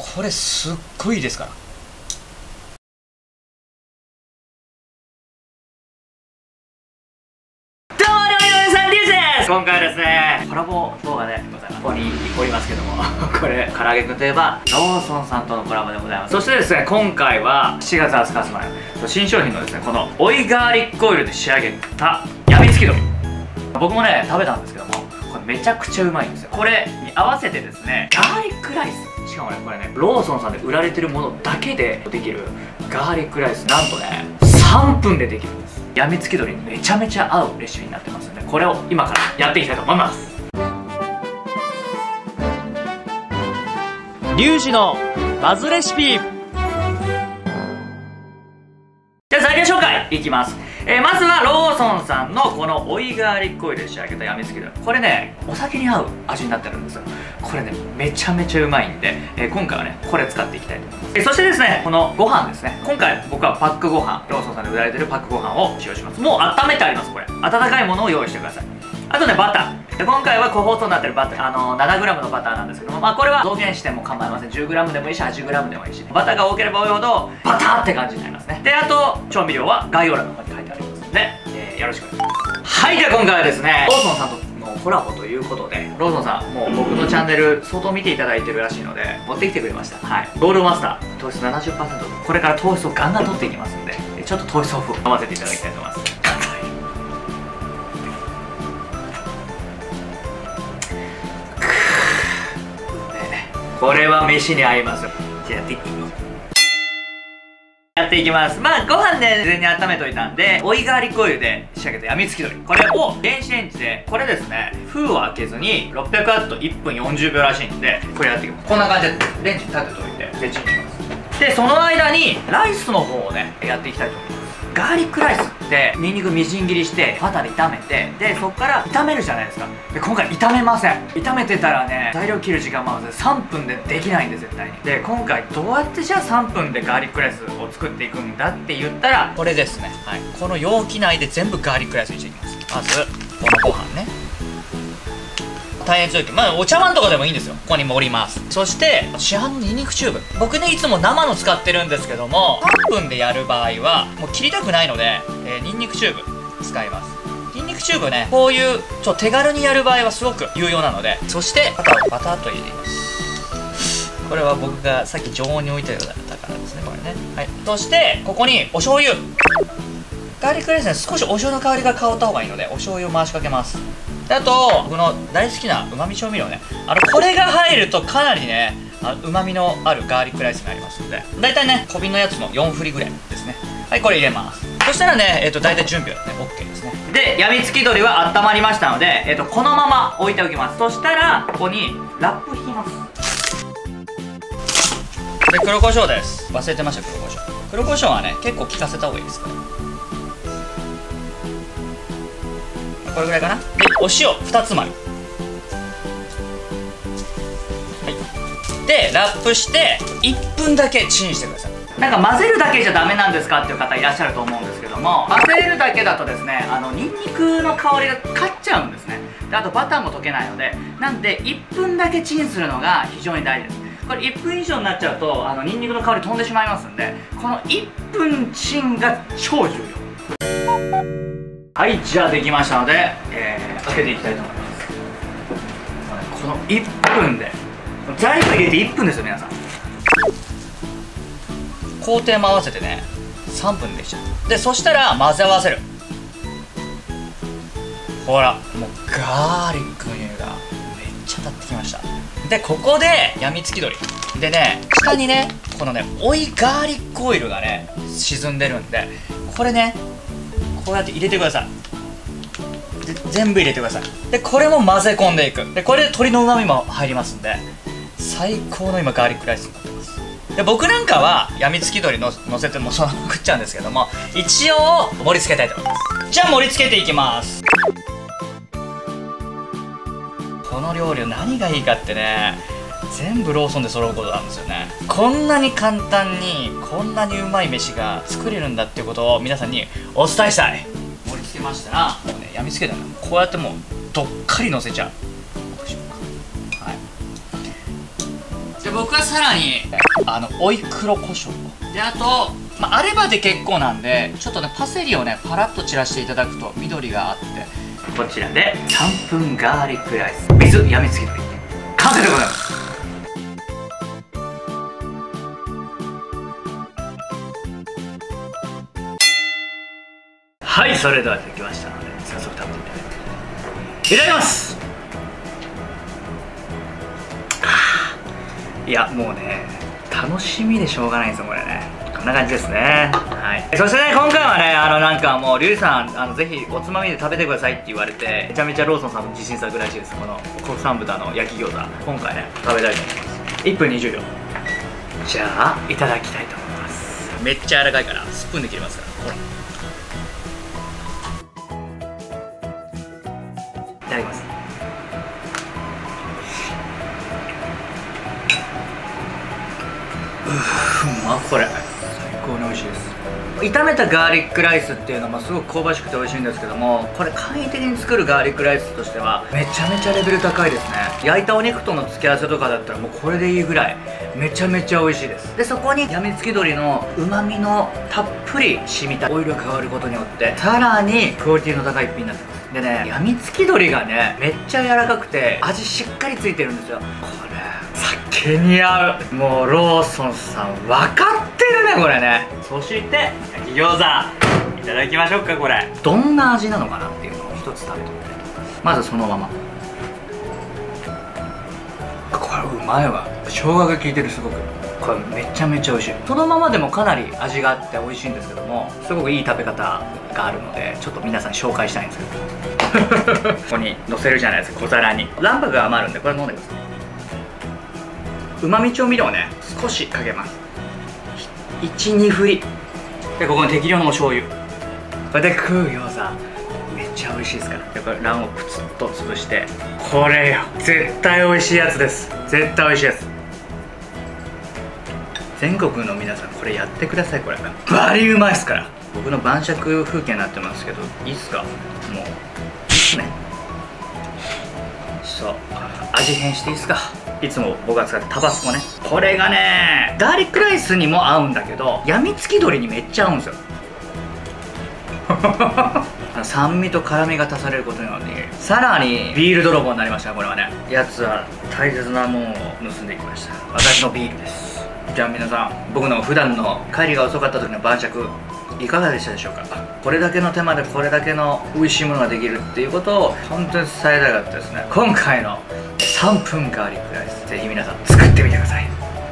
これすっごいいいですから。今回はですねコラボ動画でございます。ここにおりますけども。これ唐揚げくんといえばローソンさんとのコラボでございます。そしてですね今回は7月20日発売の新商品のですねこの追いガーリックオイルで仕上げたやみつき鶏僕もね食べたんですけどもこれめちゃくちゃうまいんですよ。これに合わせてですねガーリックライかもねこれねローソンさんで売られてるものだけでできるガーリックライスなんとね3分でできるんですやみつき鶏にめちゃめちゃ合うレシピになってますのでこれを今からやっていきたいと思います。リュウジのバズレシピ。じゃあ材料紹介いきます、えーまずはローソンさんのこの追いガーリックオイルで仕上げたやみつき鶏これねお酒に合う味になってるんですよ。これねめちゃめちゃうまいんで、えー今回はねこれ使っていきたいと。思います、えーそしてですねこのご飯ですね。今回僕はパックご飯ローソンさんで売られてるパックご飯を使用します。もう温めてありますこれ。温かいものを用意してください。あとねバター。で今回は個包装になってるバターあの 7g のバターなんですけどもまあこれは増減しても構いません。10g でもいいし 8g でもいいし。バターが多ければ多いほどバターって感じになりますね。であと調味料は概要欄の方に書いてありますので、えーよろしく。お願いしますはいでは今回はですねローソンさんとのコラボということでローソンさんもう僕のチャンネル相当見ていただいてるらしいので持ってきてくれました。はい。ゴールドマスター。糖質70%これから糖質をガンガン取っていきますんでえちょっと糖質オフを合わせていただきたいと思います。これは飯に合います。じゃあやっていきます。まあご飯ね事前に温めといたんで追いガーリックオイルで仕上げたやみつき鶏。これを電子レンジでこれですね封を開けずに600ワット1分40秒らしいんでこれやっていきます。こんな感じでレンジに立てといてでチンします。でその間にライスの方をねやっていきたいと思います。ガーリックライスってニンニクみじん切りしてバターで炒めてでそっから炒めるじゃないですか。で今回炒めません。炒めてたらね材料切る時間も合わせ3分でできないんで絶対に。で今回どうやってじゃあ3分でガーリックライスを作っていくんだって言ったらこれですね、はい、この容器内で全部ガーリックライスにしていきます。まずこのご飯ね。耐熱容器まあお茶碗とかでもいいんですよ。ここに盛ります。そして市販のニンニクチューブ。僕ねいつも生の使ってるんですけども3分でやる場合はもう切りたくないので、えーニンニクチューブ使います。ニンニクチューブねこういうちょ手軽にやる場合はすごく有用なのでそしてバターをバタッと入れていきます。これは僕がさっき常温に置いてたからですねこれね。はい。そしてここにお醤油。ガーリックライスね少しお醤油の香りが香った方がいいのでお醤油を回しかけます。であと僕の大好きなうまみ調味料ね。あのこれが入るとかなりねうまみのあるガーリックライスになりますので。大体ね小瓶のやつの4振りぐらいですね。はいこれ入れます。そしたらねえっ、と大体準備はね OK ですね。でやみつき鶏は温まりましたので、えっとこのまま置いておきます。そしたらここにラップ引きます。で黒胡椒です。忘れてました黒胡椒。黒胡椒はね結構効かせた方がいいですこれこれぐらいかな？でお塩2つまみ。はい。でラップして1分だけチンしてください。なんか混ぜるだけじゃダメなんですかっていう方いらっしゃると思うんですけども混ぜるだけだとですねあのニンニクの香りが勝っちゃうんですね。であとバターも溶けないのでなんで1分だけチンするのが非常に大事です。これ1分以上になっちゃうとあのニンニクの香り飛んでしまいますんでこの1分チンが超重要。はいじゃあできましたので、えー開けていきたいと思います。この1分で材料入れて1分ですよ皆さん。工程も合わせてね3分できちゃう。でそしたら混ぜ合わせる。ほらもうガーリックの匂いがめっちゃ立ってきました。でここでやみつき鶏。でね下にねこのね追いガーリックオイルがね沈んでるんでこれねこうやって入れてください。で全部入れてください。でこれも混ぜ込んでいく。でこれで鶏のうまみも入りますんで最高の今ガーリックライスになってます。で僕なんかはやみつき鶏の乗せてもそのまま食っちゃうんですけども一応盛り付けたいと思います。じゃあ盛り付けていきます。この料理何がいいかってね全部ローソンで揃うことなんですよね。こんなに簡単にこんなにうまい飯が作れるんだっていうことを皆さんにお伝えしたい。盛り付けましたらもうねやみつけたらこうやってもうどっかり乗せちゃう。はい。で僕はさらに。あの追い黒胡椒であと、まあ、あればで結構なんでちょっとねパセリをねパラッと散らしていただくと緑があって。こちらで3分ガーリックライス。水やみつき鶏完成でございますはい。それではできましたので早速食べていただいていただきますいやもうね楽しみでしょうがないんですよこれね。こんな感じですね。はいそしてね今回はねあのなんかもうリュウさんあのぜひおつまみで食べてくださいって言われてめちゃめちゃローソンさんも自信作らしいですこの国産豚の焼き餃子。今回ね食べたいと思います。1分20秒。じゃあいただきたいと思います。めっちゃ柔らかいからスプーンで切ります。からほらうまこれ。最高に美味しいです。炒めたガーリックライスっていうのもすごく香ばしくて美味しいんですけどもこれ簡易的に作るガーリックライスとしてはめちゃめちゃレベル高いですね。焼いたお肉との付け合わせとかだったらもうこれでいいぐらいめちゃめちゃ美味しいです。でそこにやみつき鶏のうまみのたっぷり染みたオイルが加わることによってさらにクオリティの高い一品になってます。でねやみつき鶏がねめっちゃ柔らかくて味しっかりついてるんですよ。これ酒に合うもうローソンさん分かってるねこれね。そして焼き餃子いただきましょうかこれ。どんな味なのかなっていうのを一つ食べてみたいまずそのまま。これうまいわ。生姜が効いてるすごく。これめちゃめちゃ美味しい。そのままでもかなり味があって美味しいんですけどもすごくいい食べ方があるのでちょっと皆さんに紹介したいんですけど。ここにのせるじゃないですか小皿に。卵白が余るんでこれ飲んでくださいうまみ調味料をね少しかけます。12振り。でここに適量のお醤油。これで食う餃子めっちゃ美味しいですから。でこれ卵黄プツッと潰して。これよ絶対美味しいやつです。絶対美味しいやつ。全国の皆さんこれやってください。これ。バリうまいっすから。僕の晩酌風景になってますけどいいっすか？もういいっすね。そう。味変していいっすか？いつも僕が使ってタバスコね。これがねガーリックライスにも合うんだけどやみつき鶏にめっちゃ合うんですよ。酸味と辛みが足されることによってさらにビール泥棒になりましたこれはね。やつは大切なものを盗んでいきました。私のビールです。じゃあ皆さん僕の普段の帰りが遅かった時の晩酌いかがでしたでしょうか？これだけの手間でこれだけの美味しいものができるっていうことを本当に伝えたかったですね。今回の3分ガーリックライスぜひ皆さん作ってみてください。